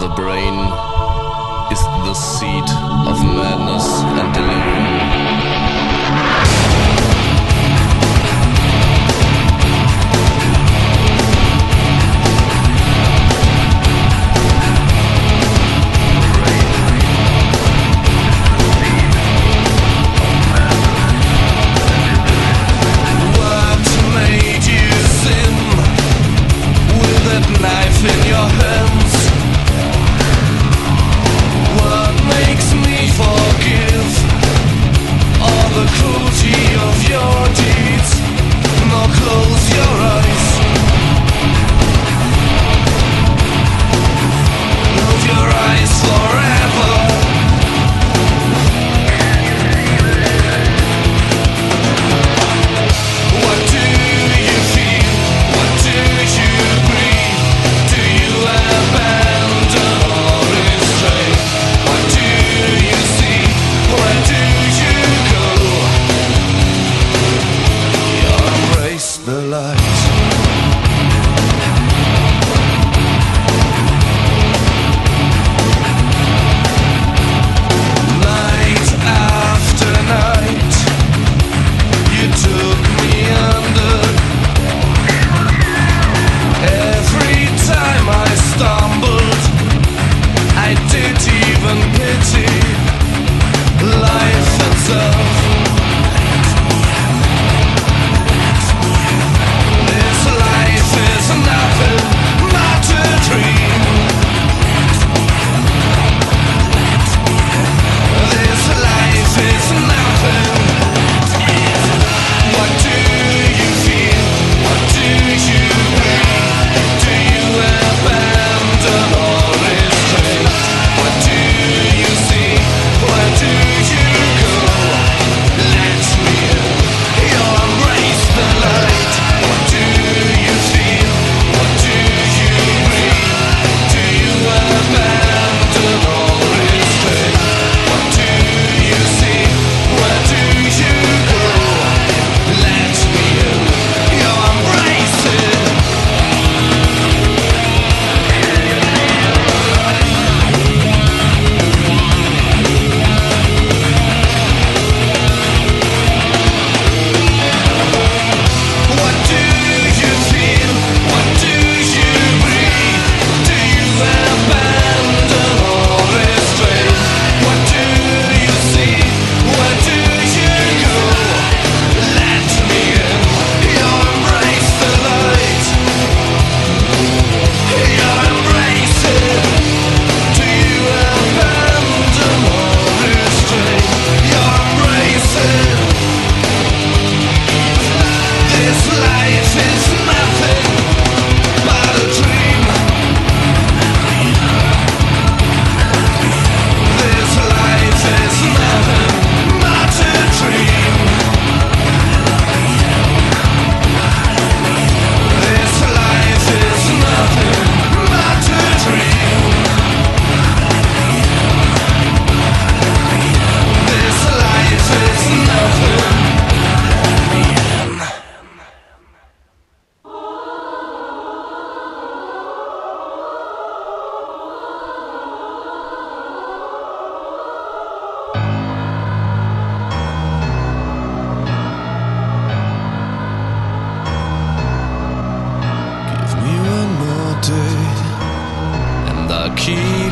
The brain is the seat of madness and delirium.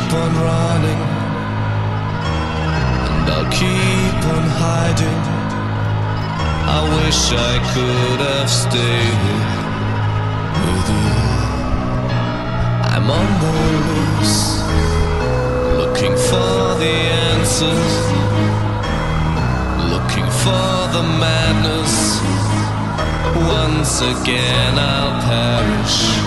keep on running and I'll keep on hiding. I wish I could have stayed with you. I'm on the loose, looking for the answers, looking for the madness. Once again, I'll perish.